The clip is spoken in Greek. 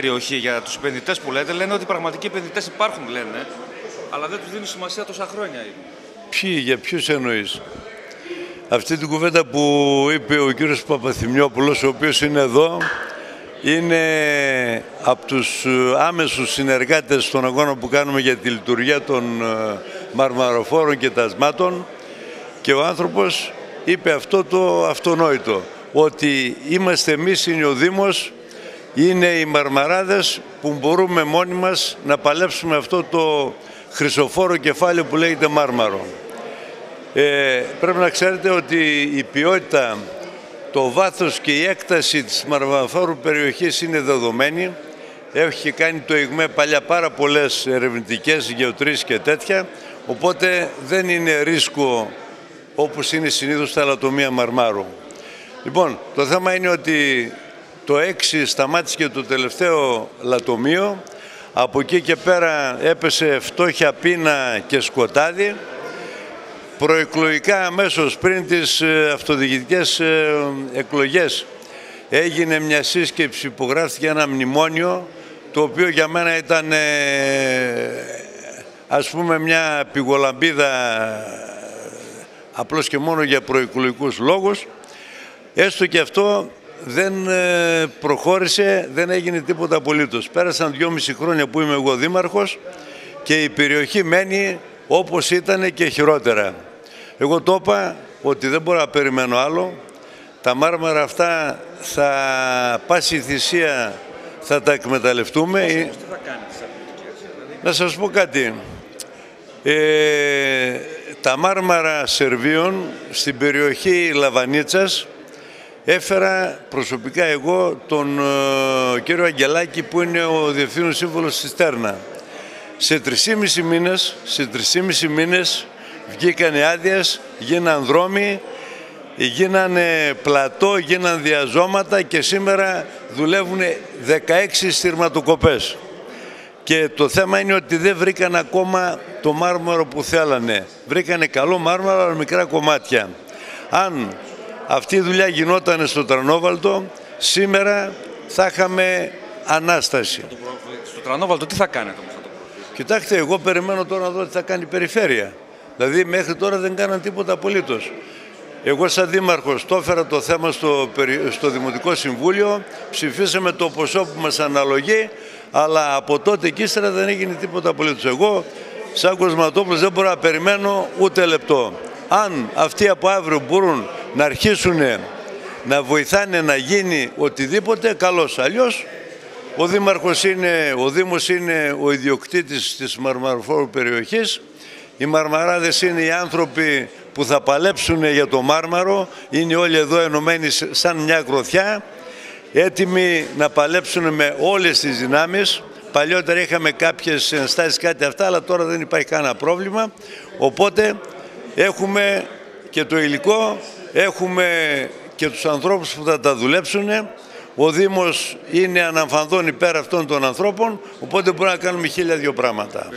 περιοχή για τους επενδυτές που λέτε. Λένε ότι πραγματικοί επενδυτές υπάρχουν, λένε, αλλά δεν τους δίνουν σημασία τόσα χρόνια. Ποιοι, για ποιους εννοείς; Αυτή την κουβέντα που είπε ο κύριος Παπαθημιόπουλος, ο οποίος είναι εδώ, είναι από τους άμεσους συνεργάτες στον αγώνα που κάνουμε για τη λειτουργία των ε, μαρμαροφόρων και τασμάτων και ο άνθρωπος είπε αυτό το αυτονόητο, ότι είμαστε εμείς, είναι ο Δήμος, είναι οι μαρμαράδες που μπορούμε μόνοι μας να παλέψουμε αυτό το χρυσοφόρο κεφάλαιο που λέγεται μάρμαρο. Ε, πρέπει να ξέρετε ότι η ποιότητα, το βάθος και η έκταση της μαρμαροφόρου περιοχής είναι δεδομένη. Έχει κάνει το ΙΓΜΕ παλιά πάρα πολλές ερευνητικές γεωτρήσεις και τέτοια, οπότε δεν είναι ρίσκο όπως είναι συνήθως τα λατομεία μαρμάρου. Λοιπόν, το θέμα είναι ότι το 6 σταμάτησε και το τελευταίο λατομείο. Από εκεί και πέρα έπεσε φτώχεια, πείνα και σκοτάδι. Προεκλογικά αμέσως πριν τις ε, αυτοδιοικητικές ε, εκλογές έγινε μια σύσκεψη που γράφτηκε ένα μνημόνιο το οποίο για μένα ήταν ε, ας πούμε μια πηγολαμπίδα απλώς και μόνο για προεκλογικούς λόγους. Έστω και αυτό δεν ε, προχώρησε, δεν έγινε τίποτα απολύτως. Πέρασαν δυόμιση χρόνια που είμαι εγώ δήμαρχος και η περιοχή μένει όπως ήταν και χειρότερα. Εγώ το είπα ότι δεν μπορώ να περιμένω άλλο. Τα μάρμαρα αυτά θα πάσει θυσία, θα τα εκμεταλλευτούμε. Τι θα κάνεις, δηλαδή; Να σας πω κάτι. Ε, τα μάρμαρα Σερβίων στην περιοχή Λαβανίτσας έφερα προσωπικά εγώ τον ε, κύριο Αγγελάκη που είναι ο Διευθύνων Σύμβολος της Τέρνα. Σε 3,5 μήνες, σε 3,5 μήνες βγήκανε άδειες, γίναν δρόμοι, γίνανε πλατό, γίναν διαζώματα και σήμερα δουλεύουν 16 στυρματοκοπές. Και το θέμα είναι ότι δεν βρήκαν ακόμα το μάρμαρο που θέλανε. Βρήκανε καλό μάρμαρο, αλλά μικρά κομμάτια. Αν αυτή η δουλειά γινόταν στο Τρανόβαλτο, σήμερα θα είχαμε Ανάσταση. Στο Τρανόβαλτο τι θα κάνετε όμως το Κοιτάξτε, εγώ περιμένω τώρα να δω τι θα κάνει η περιφέρεια. Δηλαδή μέχρι τώρα δεν κάναν τίποτα απολύτως. Εγώ σαν δήμαρχος το έφερα το θέμα στο, στο Δημοτικό Συμβούλιο, ψηφίσαμε το ποσό που μας αναλογεί, αλλά από τότε και ύστερα δεν έγινε τίποτα απολύτως. Εγώ σαν κοσματόπουλος δεν μπορώ να περιμένω ούτε λεπτό. Αν αυτοί από αύριο μπορούν να αρχίσουν να βοηθάνε να γίνει οτιδήποτε, καλώς. Αλλιώς ο Δήμαρχος είναι, ο Δήμος είναι ο ιδιοκτήτης της Μαρμαροφόρου περιοχής. Οι Μαρμαράδες είναι οι άνθρωποι που θα παλέψουν για το Μάρμαρο. Είναι όλοι εδώ ενωμένοι σαν μια γροθιά, έτοιμοι να παλέψουν με όλες τις δυνάμεις. Παλιότερα είχαμε κάποιες ενστάσεις κάτι αυτά, αλλά τώρα δεν υπάρχει κανένα πρόβλημα. Οπότε έχουμε και το υλικό, έχουμε και τους ανθρώπους που θα τα δουλέψουν. Ο Δήμος είναι αναμφανδόν υπέρ αυτών των ανθρώπων, οπότε μπορούμε να κάνουμε χίλια δύο πράγματα.